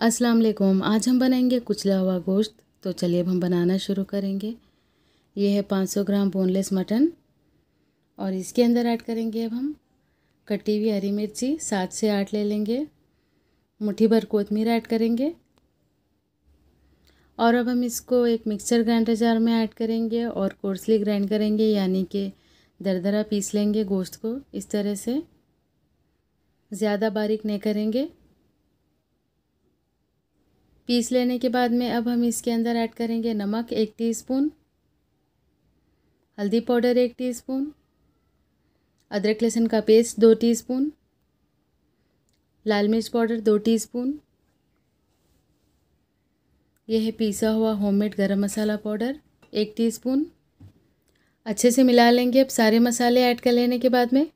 अस्सलाम वालेकुम आज हम बनाएँगे कुचला हुआ गोश्त। तो चलिए अब हम बनाना शुरू करेंगे। ये है 500 ग्राम बोनलेस मटन और इसके अंदर ऐड करेंगे अब हम कटी हुई हरी मिर्ची, सात से आठ ले लेंगे। मुट्ठी भर कोतमीर ऐड करेंगे। और अब हम इसको एक मिक्सर ग्राइंडर जार में ऐड करेंगे और कोर्सली ग्राइंड करेंगे, यानी कि दरदरा पीस लेंगे गोश्त को इस तरह से। ज़्यादा बारीक नहीं करेंगे। पीस लेने के बाद में अब हम इसके अंदर ऐड करेंगे नमक एक टीस्पून, हल्दी पाउडर एक टीस्पून, अदरक लहसुन का पेस्ट दो टीस्पून, लाल मिर्च पाउडर दो टीस्पून। यह है पीसा हुआ होममेड गरम मसाला पाउडर एक टीस्पून। अच्छे से मिला लेंगे अब सारे मसाले ऐड कर लेने के बाद में।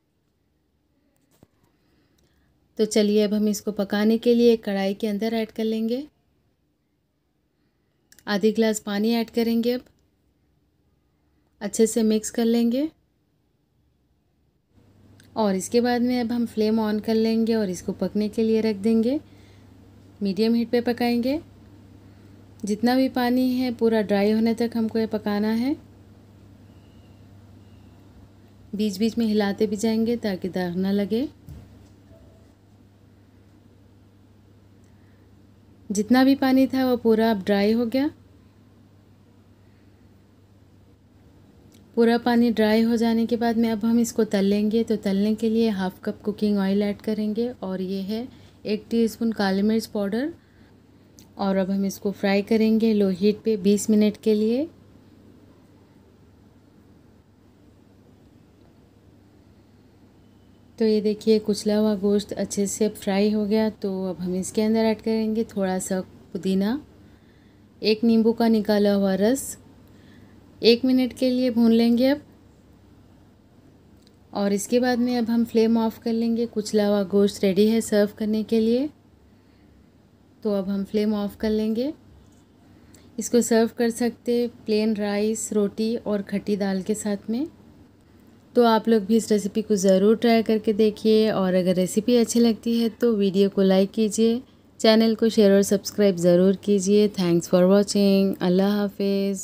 तो चलिए अब हम इसको पकाने के लिए एक कढ़ाई के अंदर ऐड कर लेंगे। आधी गिलास पानी ऐड करेंगे अब। अच्छे से मिक्स कर लेंगे। और इसके बाद में अब हम फ्लेम ऑन कर लेंगे और इसको पकने के लिए रख देंगे। मीडियम हीट पे पकाएँगे। जितना भी पानी है, पूरा ड्राई होने तक हमको ये पकाना है। बीच बीच में हिलाते भी जाएँगे ताकि दाग ना लगे। जितना भी पानी था वो पूरा अब ड्राई हो गया। पूरा पानी ड्राई हो जाने के बाद में अब हम इसको तल लेंगे तो तलने के लिए half cup cooking oil add करेंगे और ये है एक टीस्पून काली मिर्च पाउडर और अब हम इसको फ्राई करेंगे लो हीट पे 20 मिनट के लिए। तो ये देखिए, कुचला हुआ गोश्त अच्छे से फ्राई हो गया। तो अब हम इसके अंदर ऐड करेंगे थोड़ा सा पुदीना, एक नींबू का निकाला हुआ रस। एक मिनट के लिए भून लेंगे अब। और इसके बाद में अब हम फ्लेम ऑफ़ कर लेंगे। कुचला हुआ गोश्त रेडी है सर्व करने के लिए। तो अब हम फ्लेम ऑफ़ कर लेंगे। इसको सर्व कर सकते प्लेन राइस, रोटी और खट्टी दाल के साथ में। तो आप लोग भी इस रेसिपी को ज़रूर ट्राई करके देखिए और अगर रेसिपी अच्छी लगती है तो वीडियो को लाइक कीजिए चैनल को शेयर और सब्सक्राइब ज़रूर कीजिए। थैंक्स फॉर वॉचिंग अल्लाह हाफिज़।